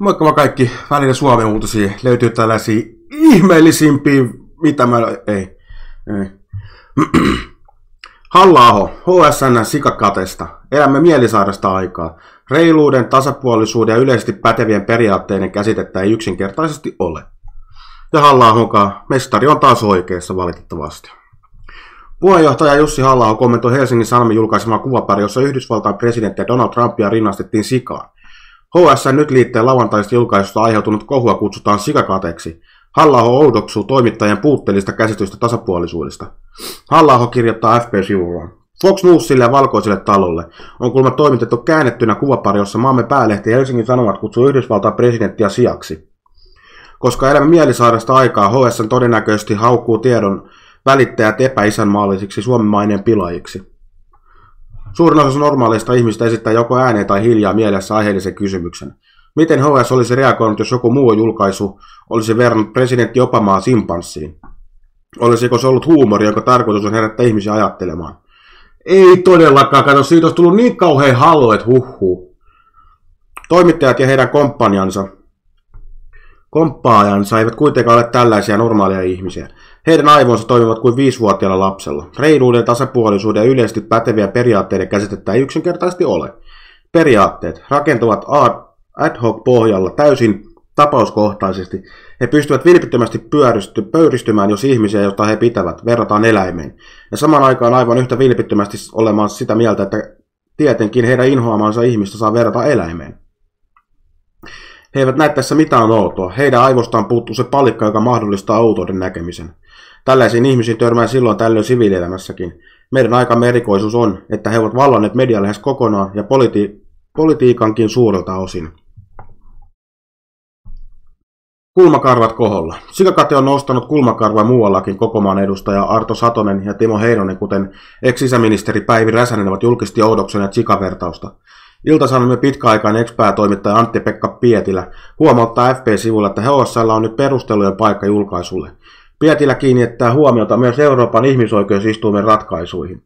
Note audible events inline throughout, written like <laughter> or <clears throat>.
Moikka vaan kaikki välillä Suomen uutisia. Löytyy tällaisia ihmeellisimpiä, mitä mä... Ei. ei. <clears throat> halla HSN sikakatesta. Elämme mielisairasta aikaa. Reiluuden, tasapuolisuuden ja yleisesti pätevien periaatteiden käsitettä ei yksinkertaisesti ole. Ja halla mestari on taas oikeassa valitettavasti. Puheenjohtaja Jussi halla kommentoi Helsingin Sanomin julkaisemaa kuvapari, jossa Yhdysvaltain presidentti Donald Trumpia rinnastettiin sikaan. HS nyt liitteen lauantaista julkaisusta aiheutunut kohua kutsutaan sikakateeksi. halla oudoksuu toimittajien puutteellista käsitystä tasapuolisuudesta. halla kirjoittaa FP-sivullaan. Fox Newsille ja Valkoiselle talolle on kuulemma toimitettu käännettynä kuvapari, jossa maamme päälehti Helsingin Sanomat kutsuu Yhdysvaltain presidenttiä sijaksi. Koska elämme mielisairasta aikaa, HS todennäköisesti haukkuu tiedon välittäjät epäisänmaallisiksi Suomen maineen pilaajiksi. Suurin osa normaaleista ihmistä esittää joko ääneen tai hiljaa mielessä aiheellisen kysymyksen. Miten HS olisi reagoinut, jos joku muu julkaisu olisi verrannut presidentti Obamaa simpanssiin? Olisiko se ollut huumori, jonka tarkoitus on herättää ihmisiä ajattelemaan? Ei todellakaan, kato, siitä olisi tullut niin kauhean halu, että huhhuu. Toimittajat ja heidän komppaniansa, komppaajansa eivät kuitenkaan ole tällaisia normaaleja ihmisiä. Heidän aivonsa toimivat kuin viisivuotiaalla lapsella. Reiluuden, tasapuolisuuden ja yleisesti päteviä periaatteiden käsitettä ei yksinkertaisesti ole. Periaatteet rakentuvat ad hoc pohjalla täysin tapauskohtaisesti. He pystyvät vilpittömästi pyöristy, pöyristymään, jos ihmisiä, joita he pitävät, verrataan eläimeen. Ja saman aikaan aivan yhtä vilpittömästi olemaan sitä mieltä, että tietenkin heidän inhoamansa ihmistä saa verrata eläimeen. He eivät näe tässä mitään outoa. Heidän aivostaan puuttuu se palikka, joka mahdollistaa outouden näkemisen. Tällaisiin ihmisiin törmää silloin tällöin siviilielämässäkin. Meidän aikamme erikoisuus on, että he ovat vallanneet median lähes kokonaan ja politi- politiikankin suurelta osin. Kulmakarvat koholla. Sikakate on nostanut kulmakarvaa muuallakin koko maan edustaja Arto Satonen ja Timo Heinonen, kuten ex-sisäministeri Päivi Räsänen ovat julkisti oudoksen ja Ilta-Sanomien pitkäaikainen ex-päätoimittaja Antti-Pekka Pietilä huomauttaa FP-sivulla, että HSL on nyt perustelujen paikka julkaisulle. Pietilä kiinnittää huomiota myös Euroopan ihmisoikeusistuimen ratkaisuihin.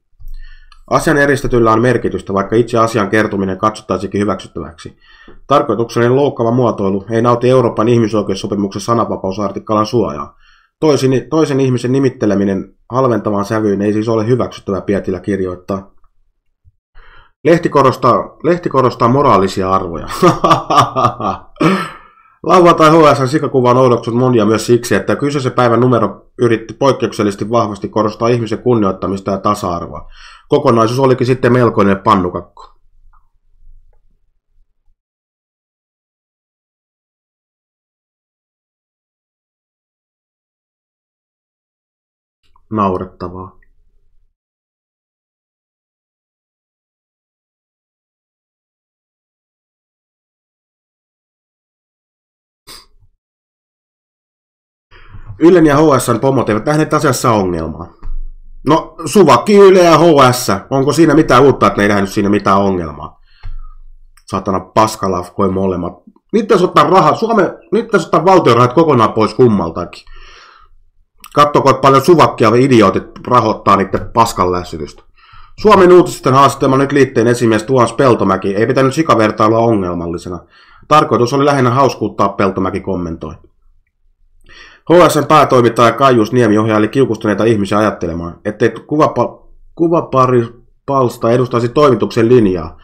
Asian eristetyllä on merkitystä, vaikka itse asian kertominen katsottaisikin hyväksyttäväksi. Tarkoituksellinen loukkaava muotoilu ei nauti Euroopan ihmisoikeussopimuksen sananvapausartikkalan suojaa. Toisin, toisen ihmisen nimitteleminen halventavaan sävyyn ei siis ole hyväksyttävä, Pietilä kirjoittaa. Lehti korostaa, lehti korostaa moraalisia arvoja. <laughs> Lauantai HSN sikakuva on oudoksut monia myös siksi, että kyseisen päivän numero yritti poikkeuksellisesti vahvasti korostaa ihmisen kunnioittamista ja tasa-arvoa. Kokonaisuus olikin sitten melkoinen pannukakko. Naurettavaa. Ylen ja HSN pomot eivät nähneet asiassa ongelmaa. No, Suvakki, Yle ja HS. Onko siinä mitään uutta, että ne ei nähnyt siinä mitään ongelmaa? Saatana paskalafkoi molemmat. Nyt tässä ottaa rahaa. Suome, nyt tässä ottaa valtion kokonaan pois kummaltakin. Kattoko, että paljon suvakkia idiootit rahoittaa niiden paskan lässytystä. Suomen uutisten haastattama nyt liitteen esimies Tuomas Peltomäki ei pitänyt sikavertailua ongelmallisena. Tarkoitus oli lähinnä hauskuuttaa Peltomäki kommentoi. HSN päätoimittaja Kaius Niemi ohjaili kiukustuneita ihmisiä ajattelemaan, ettei kuvapa, kuvapari palsta edustaisi toimituksen linjaa.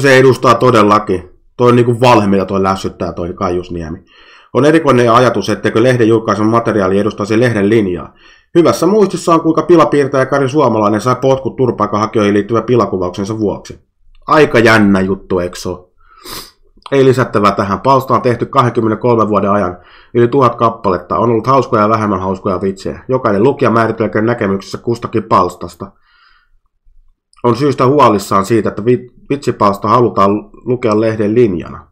Se edustaa todellakin. Toi on niin kuin valhe, mitä toi lässyttää toi Kaius Niemi. On erikoinen ajatus, etteikö lehden julkaisen materiaali edustaisi lehden linjaa. Hyvässä muistissa on, kuinka pilapiirtäjä Kari Suomalainen sai potkut turvapaikanhakijoihin liittyvän pilakuvauksensa vuoksi. Aika jännä juttu, eikö ei lisättävää tähän. Palsta on tehty 23 vuoden ajan yli tuhat kappaletta. On ollut hauskoja ja vähemmän hauskoja vitsejä. Jokainen lukija määritelköön näkemyksessä kustakin palstasta. On syystä huolissaan siitä, että vitsipalsta halutaan lukea lehden linjana.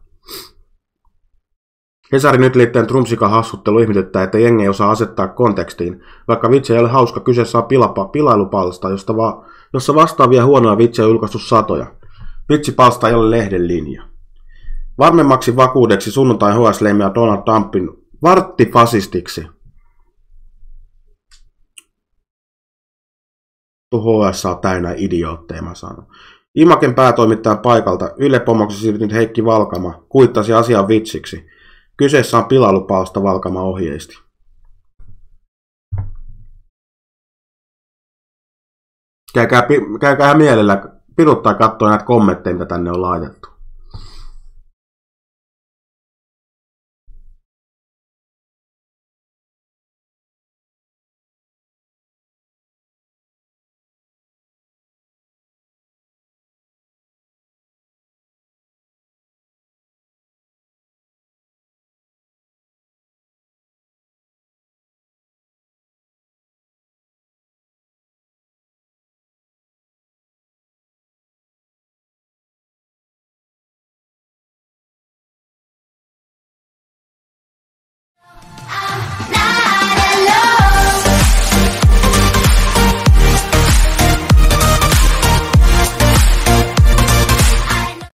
Hesari nyt liitteen Trumsikan hassuttelu ihmetyttää, että jengi ei osaa asettaa kontekstiin. Vaikka vitsi ei ole hauska, kyseessä on pilapa, pilailupalsta, josta va, jossa vastaavia huonoja vitsejä on julkaistu satoja. Vitsipalsta ei ole lehden linja. Varmemmaksi vakuudeksi sunnuntai HS leimeä Donald Trumpin varttifasistiksi. HS on täynnä idiootteja, mä sanon. Imaken päätoimittajan paikalta Yle Pomoksi siirtynyt Heikki Valkama kuittasi asian vitsiksi. Kyseessä on pilalupausta Valkama ohjeisti. Käykää, käykää mielellä, piduttaa katsoa näitä kommentteja, mitä tänne on laitettu.